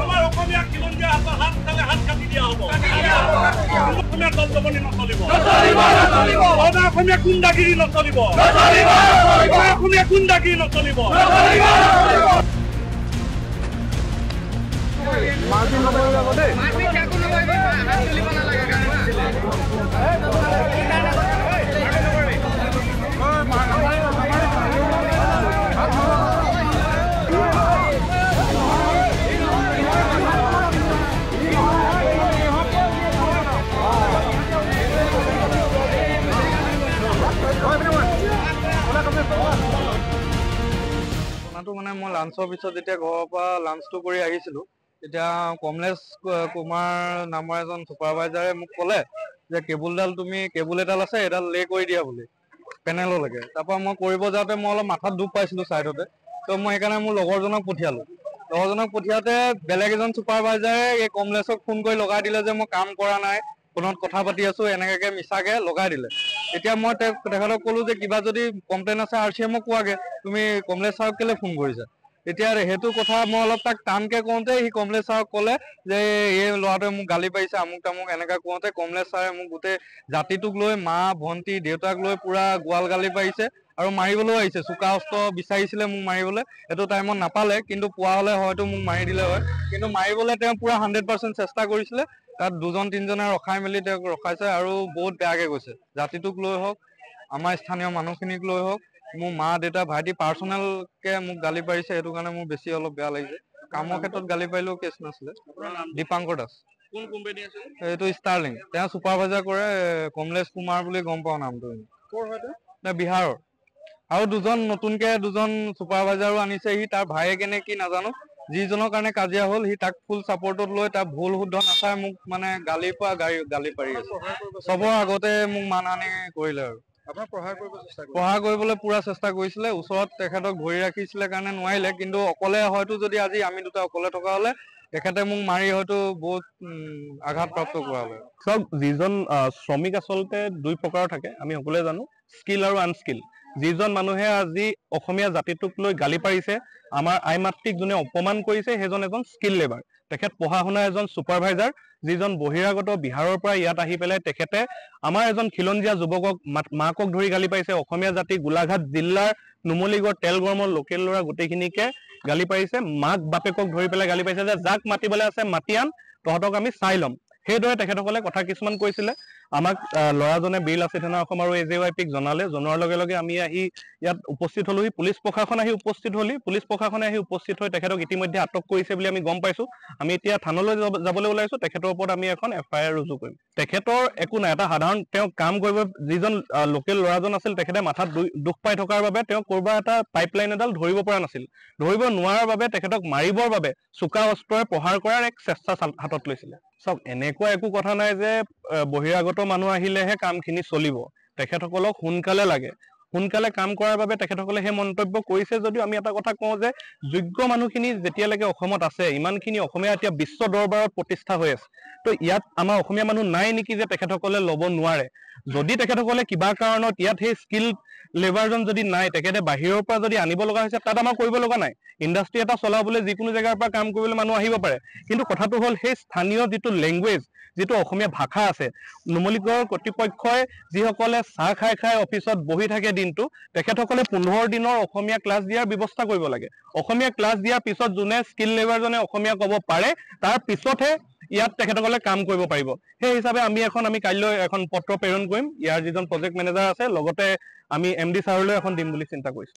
আমাৰ অসমীয়া খিলঞ্জীয়া হাতৰ হাত তালে হাত কাটি দিয়া হ'ব অসমীয়া দল দমনি নচলিব অনা অসমীয়া গুণ্ডাগিৰি নচলিব অনা অসমীয়া গুণ্ডাগিৰি নচলিব ঘটনাটো মানে মই লাঞ্চৰ পিছত যেতিয়া ঘৰৰ পৰা লাঞ্চটো কৰি আহিছিলো তেতিয়া কমলেশ কুমাৰ নামৰ এজন ছুপাৰভাইজাৰে মোক ক'লে যে কেবুলডাল তুমি কেবুল এডাল আছে এডাল লে কৰি দিয়া বুলি পেনেললৈকে তাৰপৰা মই কৰিব যাওঁতে মই অলপ মাথাত দুখ পাইছিলো ছাইডতে ত' মই সেইকাৰণে মোৰ লগৰজনক পঠিয়ালো। লগৰজনক পঠিয়াওতে বেলেগ এজন ছুপাৰভাইজাৰে এই কমলেশক ফোন কৰি লগাই দিলে যে মই কাম কৰা নাই ফোনত কথা পাতি আছো এনেকাকে মিছাকে লগাই দিলে। এতিয়া মই তেখেতক ক'লো যে কিবা যদি কমপ্লেইন আছে আৰ চি এমক কোৱাগে তুমি কমলেশ ছাৰক কেলে ফোন কৰিছা? এতিয়া সেইটো কথা মই অলপ তাক টানকে কওঁতে সি কমলেশ ছাৰক ক'লে যে এই ল'ৰাটোৱে মোক গালি পাৰিছে আমুক তামুক এনেকা কওঁতে কমলেশ ছাৰে মোক গোটেই জাতিটোক লৈ মা ভন্টি দেউতাক লৈ পুৰা গোৱাল গালি পাৰিছে। আৰু মাৰিবলৈও আহিছে। চোকা অস্ত্ৰ বিচাৰিছিলে মোক মাৰিবলৈ। এইটো টাইমত নাপালে কিন্তু পোৱা হ'লে হয়তো মোক মাৰি দিলে হয়। কিন্তু মাৰিবলৈ তেওঁ পুৰা হাণ্ড্ৰেড পাৰ্চেণ্ট চেষ্টা কৰিছিলে। তাত দুজন তিনিজনে ৰখাই মেলি তেওঁক ৰখাইছে আৰু বহুত বেয়াকে গৈছে। জাতিটোক লৈ হওক আমাৰ স্থানীয় মানুহখিনিক লৈ হওক মোৰ মা দেউতা ভাইটি পাৰ্চনেলকে মোক গালি পাৰিছে সেইটো কাৰণে মোৰ বেছি অলপ বেয়া লাগিছে। কামৰ ক্ষেত্ৰত গালি পাৰিলেও কেছ নাছিলে। দীপাংকৰ দাস। কোন কোম্পানী আছে? এইটো ষ্টাৰ্লিং তেওঁ ছুপাৰভাইজাৰ কৰে কমলেশ কুমাৰ বুলি গম পাওঁ নামটো। বিহাৰৰ। আৰু দুজন নতুনকে দুজন ছুপাৰভাইজাৰো আনিছে সি তাৰ ভায়েকে নে কি নাজানো। যিজনৰ কাৰণে কাজিয়া হ'ল সি তাক ফুল চাপৰ্টত লৈ তাৰ ভুল শুদ্ধ নাচাই মোক মানে গালিৰ পৰা গালি গালি পাৰি আছে। চবৰ আগতে মোক মানহানি কৰিলে আৰু। আপোনাক প্ৰহাৰ কৰিব চেষ্টা কৰিছে? পঢ়া কৰিবলৈ পুৰা চেষ্টা কৰিছিলে ওচৰত তেখেতক ধৰি ৰাখিছিলে কাৰণে নোৱাৰিলে কিন্তু অকলে হয়তো যদি আজি আমি দুটা অকলে থকা হলে তেখেতে মোক মাৰি হয়তো বহুত উম, আঘাতপ্ৰাপ্ত কৰা হয় চাওক যিজন শ্ৰমিক আচলতে দুই প্ৰকাৰৰ থাকে আমি সকলোৱে জানো স্কিল আৰু আনস্কিল যিজন মানুহে আজি অসমীয়া জাতিটোক লৈ গালি পাৰিছে আমাৰ আই মাতৃক যোনে অপমান কৰিছে সেইজন এজন স্কিল লেবাৰ তেখেত পঢ়া শুনা এজন ছুপাৰভাইজাৰ যিজন বহিৰাগত বিহাৰৰ পৰা ইয়াত আহি পেলাই তেখেতে আমাৰ এজন খিলঞ্জীয়া যুৱকক মাকক ধৰি গালি পাৰিছে। অসমীয়া জাতি গোলাঘাট জিলাৰ নুমলীগড় তেলগৰমৰ লোকেল ল'ৰা গোটেইখিনিকে গালি পাৰিছে। মাক বাপেকক ধৰি পেলাই গালি পাৰিছে যে যাক মাতিবলৈ আছে মাতি আন তহঁতক আমি চাই ল'ম। সেইদৰে তেখেতসকলে কথা কিছুমান কৈছিলে। আমাক ল'ৰাজনে বীৰ লাচিত সেনা অসম আৰু এ জে ৱাই পিক জনালে। জনোৱাৰ লগে লগে আমি আহি ইয়াত উপস্থিত হলোহি। পুলিচ প্ৰশাসন আহি উপস্থিত হলি। পুলিচ প্ৰশাসনে আহি উপস্থিত হৈ তেখেতক ইতিমধ্যে আটক কৰিছে বুলি আমি গম পাইছো। আমি এতিয়া থানালৈ যাব- যাবলৈ ওলাইছো। তেখেতৰ ওপৰত আমি এখন এফ আই আৰ ৰুজু কৰিম। তেখেতৰ একো নাই। এটা সাধাৰণ তেওঁ কাম কৰিব। যিজন লোকেল ল'ৰাজন আছিল তেখেতে মাথাত দুখ পাই থকাৰ বাবে তেওঁ ক'ৰবাৰ এটা পাইপলাইন এডাল ধৰিব পৰা নাছিল। ধৰিব নোৱাৰাৰ বাবে তেখেতক মাৰিবৰ বাবে চোকা অস্ত্ৰৰে প্ৰহাৰ কৰাৰ এক চেষ্টা হাতত লৈছিলে। চাওক এনেকুৱা একো কথা নাই যে বহিৰাগত মানুহ আহিলেহে কামখিনি চলিব। তেখেতসকলক সোনকালে লাগে। সোনকালে কাম কৰাৰ বাবে তেখেতসকলে সেই মন্তব্য কৰিছে যদিও আমি এটা কথা কওঁ যে যোগ্য মানুহখিনি যেতিয়ালৈকে অসমত আছে ইমানখিনি অসমীয়া এতিয়া বিশ্ব দৰবাৰত প্ৰতিষ্ঠা হৈ আছে। তো ইয়াত আমাৰ অসমীয়া মানুহ নাই নেকি যে তেখেতসকলে ল'ব নোৱাৰে? যদি তেখেতসকলে কিবা কাৰণত ইয়াত সেই স্কিল লেবাৰজন যদি নাই তেখেতে বাহিৰৰ পৰা যদি আনিব লগা হৈছে তাত আমাৰ কৰিব লগা নাই। ইণ্ডাষ্ট্ৰি এটা চলাবলৈ যিকোনো জেগাৰ পৰা কাম কৰিবলৈ মানুহ আহিব পাৰে। কিন্তু কথাটো হ'ল সেই স্থানীয় যিটো লেংগুৱেজ যিটো অসমীয়া ভাষা আছে। নুমলীগড় কৰ্তৃপক্ষই যিসকলে চাহ খাই খাই অফিচত বহি থাকে দিনটো তেখেতসকলে পোন্ধৰ দিনৰ অসমীয়া ক্লাছ দিয়াৰ ব্যৱস্থা কৰিব লাগে। অসমীয়া ক্লাছ দিয়াৰ পিছত যোনে স্কিল লেবাৰজনে অসমীয়া ক'ব পাৰে তাৰ পিছতহে ইয়াত তেখেতসকলে কাম কৰিব পাৰিব। সেই হিচাপে আমি এখন আমি কাইলৈ এখন পত্ৰ প্ৰেৰণ কৰিম। ইয়াৰ যিজন প্ৰজেক্ট মেনেজাৰ আছে লগতে আমি এম ডি ছাৰলৈ এখন দিম বুলি চিন্তা কৰিছো।